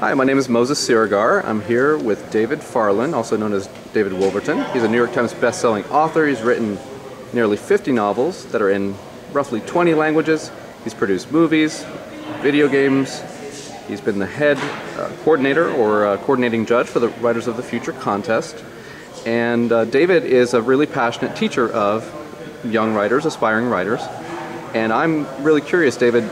Hi, my name is Moses Siregar. I'm here with David Farland, also known as David Wolverton. He's a New York Times best-selling author. He's written nearly 50 novels that are in roughly 20 languages. He's produced movies, video games. He's been the head uh, coordinator or uh, coordinating judge for the Writers of the Future contest. And uh, David is a really passionate teacher of young writers, aspiring writers. And I'm really curious, David,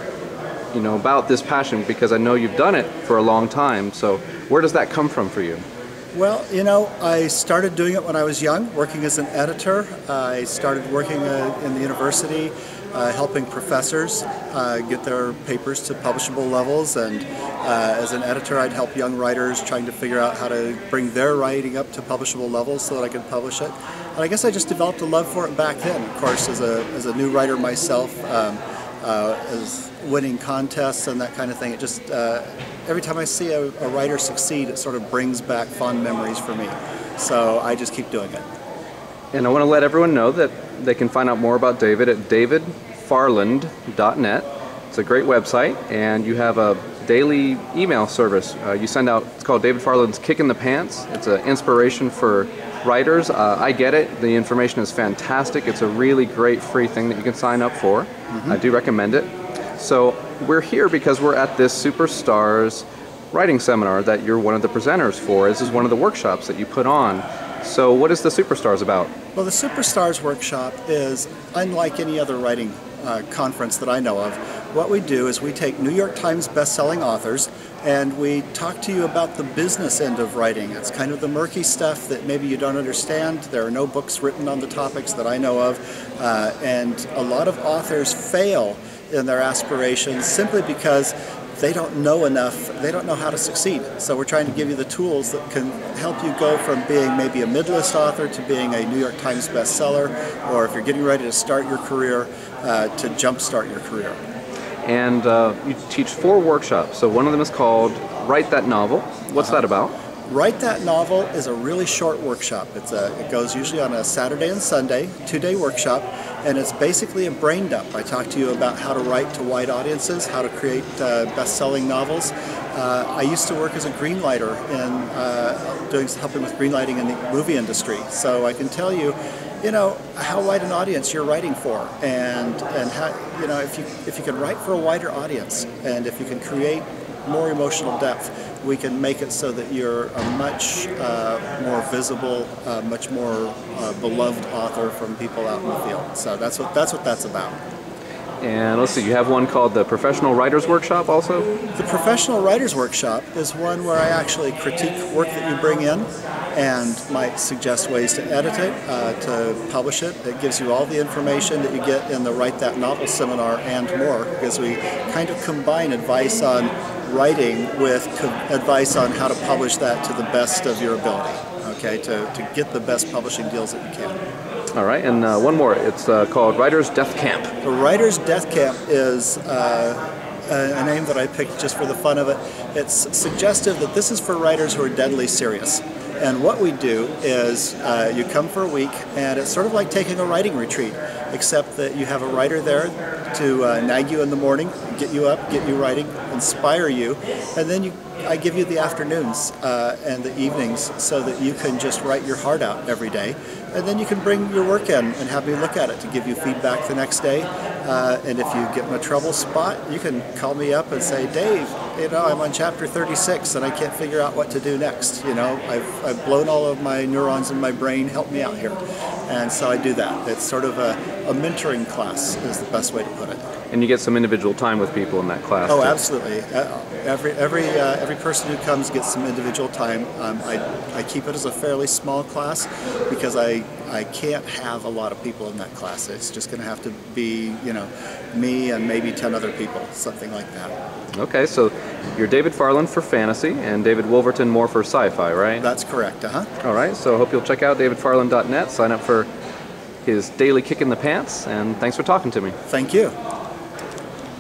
you know, about this passion because I know you've done it for a long time. So where does that come from for you? Well, you know, I started doing it when I was young, working as an editor. I started working uh, in the university, uh, helping professors uh, get their papers to publishable levels. And uh, as an editor, I'd help young writers trying to figure out how to bring their writing up to publishable levels so that I could publish it. And I guess I just developed a love for it back then. Of course, as a, as a new writer myself, um, as winning contests and that kind of thing. It just uh, every time I see a, a, writer succeed, it sort of brings back fond memories for me. So I just keep doing it. And I want to let everyone know that they can find out more about David at davidfarland.net. It's a great website, and you have a daily email service. Uh, you send out, it's called David Farland's Kick in the Pants. It's an inspiration for writers. Uh, I get it. The information is fantastic. It's a really great free thing that you can sign up for. Mm-hmm. I do recommend it. So we're here because we're at this Superstars writing seminar that you're one of the presenters for. This is one of the workshops that you put on. So what is the Superstars about? Well, the Superstars workshop is unlike any other writing uh, conference that I know of. What we do is we take New York Times best-selling authors and we talk to you about the business end of writing. It's kind of the murky stuff that maybe you don't understand. There are no books written on the topics that I know of, uh, and a lot of authors fail in their aspirations simply because they don't know enough, they don't know how to succeed. So we're trying to give you the tools that can help you go from being maybe a mid-list author to being a New York Times bestseller, or if you're getting ready to start your career, uh, to jumpstart your career. And uh, you teach four workshops. So one of them is called Write That Novel. What's uh -huh. that about? Write That Novel is a really short workshop. It's a, it goes usually on a Saturday and Sunday, two-day workshop, and it's basically a brain dump. I talk to you about how to write to wide audiences, how to create uh, best-selling novels. Uh, I used to work as a greenlighter in uh, doing helping with greenlighting in the movie industry, so I can tell you, you know, how wide an audience you're writing for, and and how you know if you if you can write for a wider audience, and if you can create more emotional depth, we can make it so that you're a much uh, more visible, uh, much more uh, beloved author from people out in the field. So that's what that's what that's about. And let's see, you have one called the Professional Writers Workshop also? The Professional Writers Workshop is one where I actually critique work that you bring in and might suggest ways to edit it, uh, to publish it. It gives you all the information that you get in the Write That Novel seminar and more because we kind of combine advice on writing with advice on how to publish that to the best of your ability, okay, to, to get the best publishing deals that you can. All right, and uh, one more. It's uh, called Writer's Death Camp. The Writer's Death Camp is uh, a, name that I picked just for the fun of it. It's suggestive that this is for writers who are deadly serious. And what we do is uh, you come for a week, and it's sort of like taking a writing retreat, except that you have a writer there to uh, nag you in the morning, get you up, get you writing, inspire you, and then you, I give you the afternoons uh, and the evenings so that you can just write your heart out every day, and then you can bring your work in and have me look at it to give you feedback the next day. Uh, and if you get in a trouble spot, you can call me up and say, Dave, you know, I'm on chapter 36 and I can't figure out what to do next. You know, I've, I've blown all of my neurons in my brain, help me out here. And so I do that. It's sort of a, a mentoring class is the best way to put it. And you get some individual time with people in that class. Oh, too. absolutely. Uh, every every uh, every person who comes gets some individual time. Um, I, I keep it as a fairly small class because I I can't have a lot of people in that class. It's just going to have to be you know me and maybe ten other people, something like that. Okay, so you're David Farland for fantasy and David Wolverton more for sci-fi, right? That's correct. Uh huh. All right. So I hope you'll check out davidfarland.net. Sign up for his daily kick in the pants, and thanks for talking to me. Thank you.